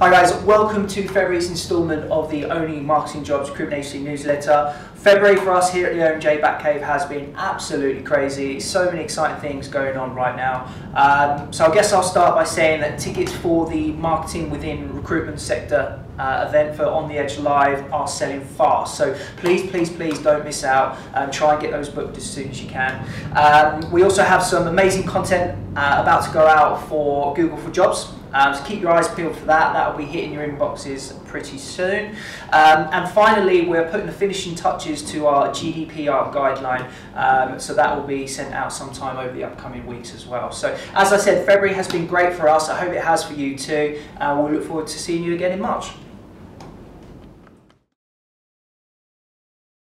Hi guys, welcome to February's instalment of the Only Marketing Jobs Recruitment Agency newsletter. February for us here at the OMJ Batcave has been absolutely crazy. So many exciting things going on right now. Um, so I guess I'll start by saying that tickets for the Marketing Within Recruitment Sector uh, event for On the Edge Live are selling fast. So please, please, please don't miss out and try and get those booked as soon as you can. Um, we also have some amazing content uh, about to go out for Google for Jobs. Um, so keep your eyes peeled for that. That will be hitting your inboxes pretty soon. Um, and finally, we're putting the finishing touches to our GDPR guideline. Um, so that will be sent out sometime over the upcoming weeks as well. So as I said, February has been great for us. I hope it has for you too. Uh, we'll look forward to seeing you again in March.